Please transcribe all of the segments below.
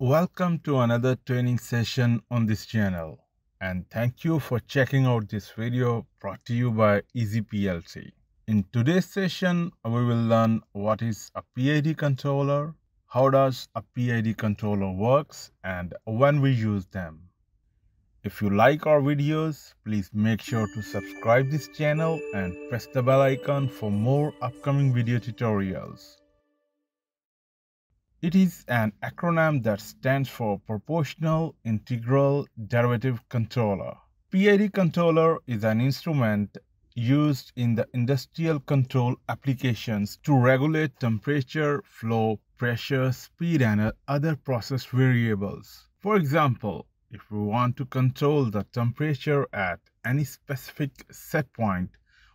Welcome to another training session on this channel and thank you for checking out this video brought to you by Easy PLC. In today's session, we will learn what is a PID controller, how does a PID controller works and when we use them. If you like our videos, please make sure to subscribe this channel and press the bell icon for more upcoming video tutorials. It is an acronym that stands for Proportional Integral Derivative Controller. PID controller is an instrument used in the industrial control applications to regulate temperature, flow, pressure, speed and other process variables. For example, if we want to control the temperature at any specific set point,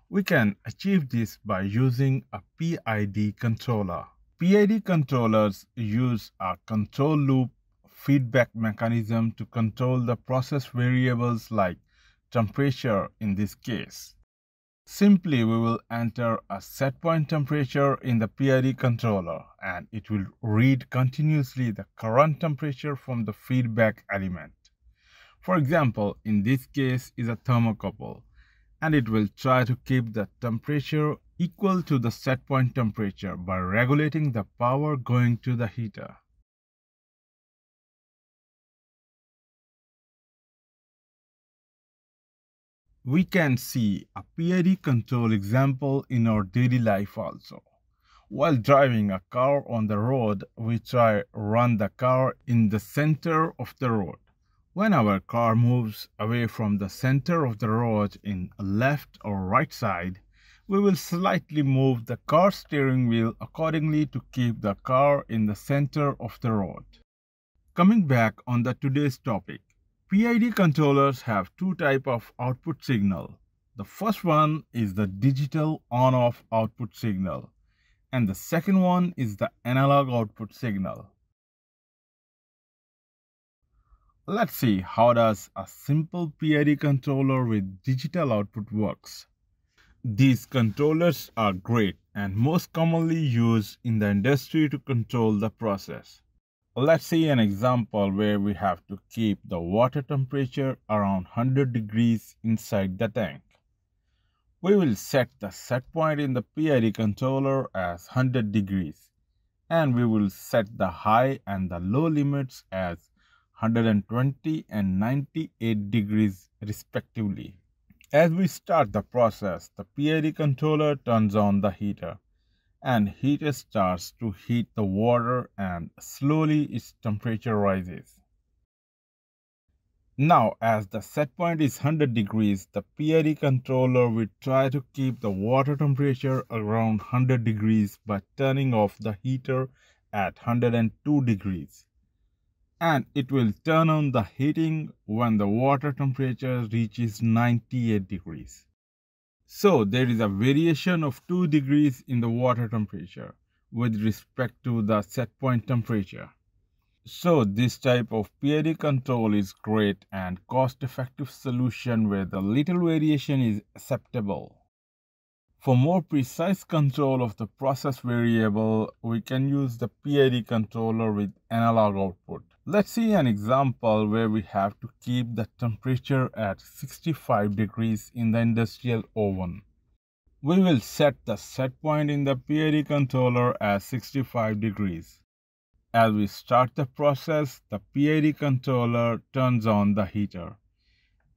we can achieve this by using a PID controller. PID controllers use a control loop feedback mechanism to control the process variables like temperature in this case. Simply, we will enter a set point temperature in the PID controller and it will read continuously the current temperature from the feedback element. For example, in this case is a thermocouple and it will try to keep the temperature equal to the set point temperature by regulating the power going to the heater. We can see a PID control example in our daily life also. While driving a car on the road, we try run the car in the center of the road. When our car moves away from the center of the road in left or right side, we will slightly move the car steering wheel accordingly to keep the car in the center of the road. Coming back on the today's topic, PID controllers have two type of output signal. The first one is the digital on-off output signal and the second one is the analog output signal. Let's see how does a simple PID controller with digital output works. These controllers are great and most commonly used in the industry to control the process. Let's see an example where we have to keep the water temperature around 100 degrees inside the tank. We will set the set point in the PID controller as 100 degrees and we will set the high and the low limits as 120 and 98 degrees respectively. As we start the process, the PID controller turns on the heater and heater starts to heat the water and slowly its temperature rises. Now as the set point is 100 degrees, the PID controller will try to keep the water temperature around 100 degrees by turning off the heater at 102 degrees and it will turn on the heating when the water temperature reaches 98 degrees. So there is a variation of 2 degrees in the water temperature with respect to the set point temperature. So this type of PID control is great and cost effective solution where the little variation is acceptable. For more precise control of the process variable, we can use the PID controller with analog output. Let's see an example where we have to keep the temperature at 65 degrees in the industrial oven. We will set the set point in the PID controller as 65 degrees. As we start the process, the PID controller turns on the heater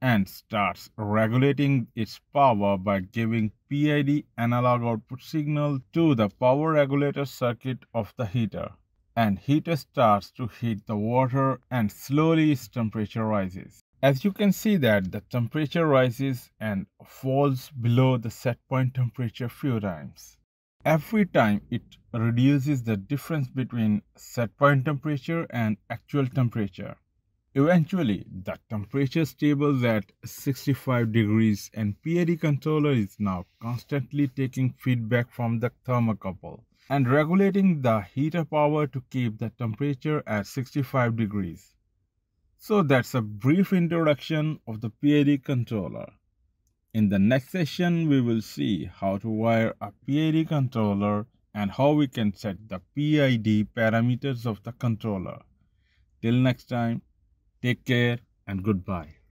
and starts regulating its power by giving PID analog output signal to the power regulator circuit of the heater. And heater starts to heat the water and slowly its temperature rises. As you can see that the temperature rises and falls below the set point temperature few times. Every time it reduces the difference between set point temperature and actual temperature. Eventually, the temperature stables at 65 degrees and PID controller is now constantly taking feedback from the thermocouple and regulating the heater power to keep the temperature at 65 degrees. So that's a brief introduction of the PID controller. In the next session, we will see how to wire a PID controller and how we can set the PID parameters of the controller. Till next time, take care and goodbye.